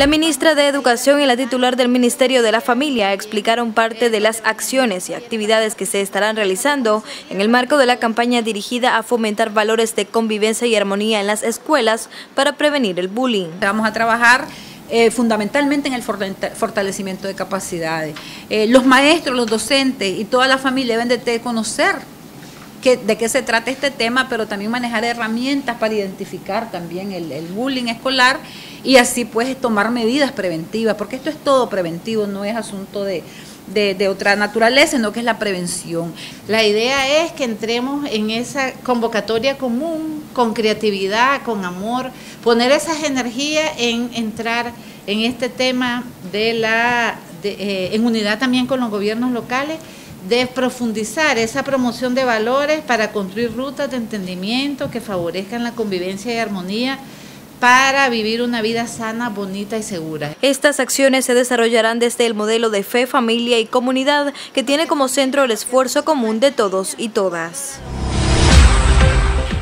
La ministra de Educación y la titular del Ministerio de la Familia explicaron parte de las acciones y actividades que se estarán realizando en el marco de la campaña dirigida a fomentar valores de convivencia y armonía en las escuelas para prevenir el bullying. Vamos a trabajar eh, fundamentalmente en el fortalecimiento de capacidades. Eh, los maestros, los docentes y toda la familia deben de conocer de qué se trata este tema, pero también manejar herramientas para identificar también el, bullying escolar y así pues tomar medidas preventivas, porque esto es todo preventivo, no es asunto de, de, otra naturaleza, sino que es la prevención. La idea es que entremos en esa convocatoria común, con creatividad, con amor, poner esas energías en entrar en este tema de la, eh, en unidad también con los gobiernos locales de profundizar esa promoción de valores para construir rutas de entendimiento que favorezcan la convivencia y armonía para vivir una vida sana, bonita y segura. Estas acciones se desarrollarán desde el modelo de fe, familia y comunidad que tiene como centro el esfuerzo común de todos y todas.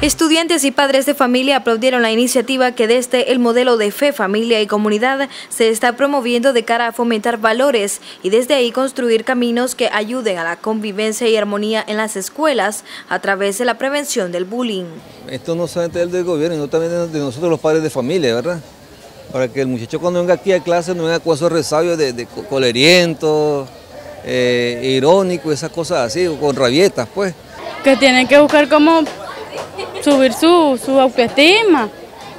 Estudiantes y padres de familia aplaudieron la iniciativa que desde el modelo de fe, familia y comunidad se está promoviendo de cara a fomentar valores y desde ahí construir caminos que ayuden a la convivencia y armonía en las escuelas a través de la prevención del bullying. Esto no solamente es del gobierno, sino también de nosotros los padres de familia, ¿verdad? Para que el muchacho cuando venga aquí a clase no venga con esos resabios de, coleriento, eh, irónico, esas cosas así, con rabietas, pues. Que tienen que buscar cómo subir su, su autoestima.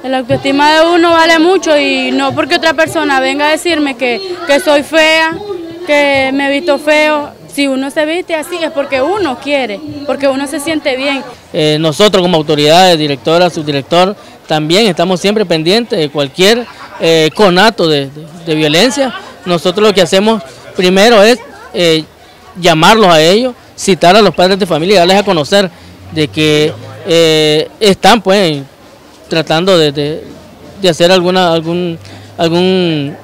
La autoestima de uno vale mucho y no porque otra persona venga a decirme que, soy fea, que me visto feo. Si uno se viste así es porque uno quiere, porque uno se siente bien. Eh, nosotros como autoridades, directora, subdirector, también estamos siempre pendientes de cualquier eh, conato de, violencia. Nosotros lo que hacemos primero es eh, llamarlos a ellos, citar a los padres de familia y darles a conocer de que eh, están pues tratando de, hacer alguna, algún, algún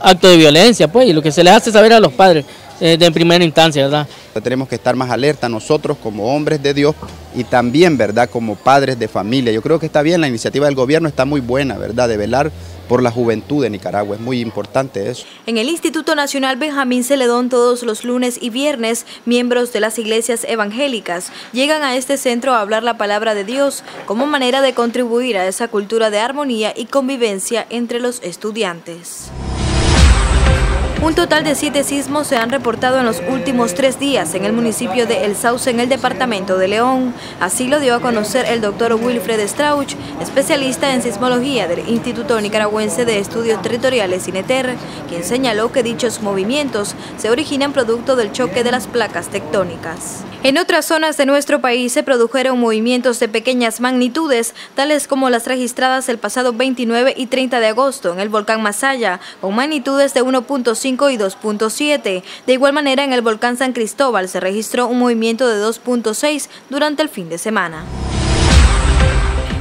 acto de violencia pues y lo que se les hace saber a los padres eh, de primera instancia, ¿verdad? Tenemos que estar más alerta nosotros como hombres de Dios y también, ¿verdad?, como padres de familia. Yo creo que está bien, la iniciativa del gobierno está muy buena, ¿verdad?, de velar por la juventud de Nicaragua. Es muy importante eso. En el Instituto Nacional Benjamín Celedón todos los lunes y viernes, miembros de las iglesias evangélicas llegan a este centro a hablar la palabra de Dios como manera de contribuir a esa cultura de armonía y convivencia entre los estudiantes. Un total de siete sismos se han reportado en los últimos tres días en el municipio de El Sauce, en el departamento de León. Así lo dio a conocer el doctor Wilfred Strauch, especialista en sismología del Instituto Nicaragüense de Estudios Territoriales INETER, quien señaló que dichos movimientos se originan producto del choque de las placas tectónicas. En otras zonas de nuestro país se produjeron movimientos de pequeñas magnitudes, tales como las registradas el pasado 29 y 30 de agosto en el volcán Masaya, con magnitudes de 1.5 y 2.7. De igual manera, en el volcán San Cristóbal se registró un movimiento de 2.6 durante el fin de semana.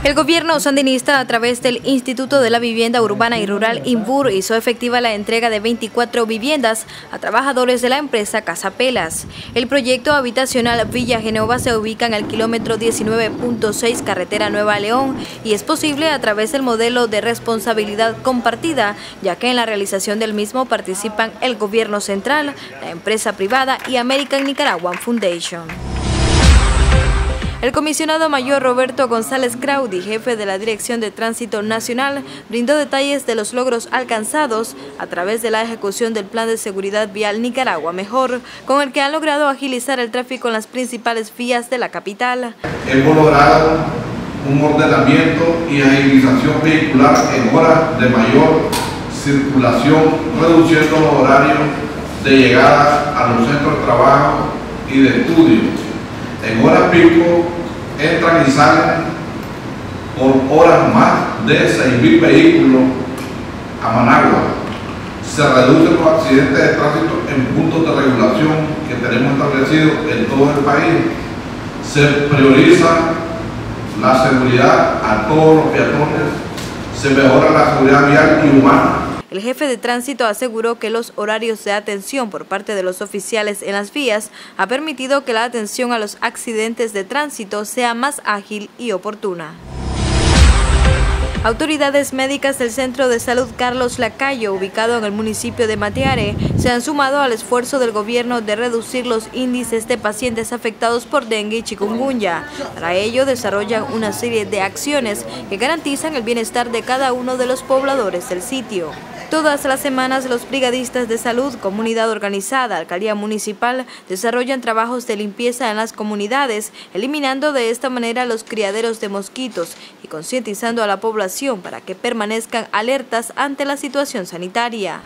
El gobierno sandinista, a través del Instituto de la Vivienda Urbana y Rural INVUR, hizo efectiva la entrega de 24 viviendas a trabajadores de la empresa Casapelas. El proyecto habitacional Villa Genova se ubica en el kilómetro 19.6 Carretera Nueva León y es posible a través del modelo de responsabilidad compartida, ya que en la realización del mismo participan el gobierno central, la empresa privada y American Nicaraguan Foundation. El comisionado mayor Roberto González Claudi, jefe de la Dirección de Tránsito Nacional, brindó detalles de los logros alcanzados a través de la ejecución del Plan de Seguridad Vial Nicaragua Mejor, con el que han logrado agilizar el tráfico en las principales vías de la capital. Hemos logrado un ordenamiento y agilización vehicular en horas de mayor circulación, reduciendo los horarios de llegada a los centros de trabajo y de estudio en horas pico entran y salen por horas más de 6.000 vehículos a Managua. Se reducen los accidentes de tránsito en puntos de regulación que tenemos establecidos en todo el país. Se prioriza la seguridad a todos los peatones, se mejora la seguridad vial y humana el jefe de tránsito aseguró que los horarios de atención por parte de los oficiales en las vías ha permitido que la atención a los accidentes de tránsito sea más ágil y oportuna. Autoridades médicas del Centro de Salud Carlos Lacayo, ubicado en el municipio de Matiare, se han sumado al esfuerzo del gobierno de reducir los índices de pacientes afectados por dengue y chikungunya. Para ello, desarrollan una serie de acciones que garantizan el bienestar de cada uno de los pobladores del sitio. Todas las semanas los brigadistas de salud, comunidad organizada, alcaldía municipal, desarrollan trabajos de limpieza en las comunidades, eliminando de esta manera los criaderos de mosquitos y concientizando a la población para que permanezcan alertas ante la situación sanitaria.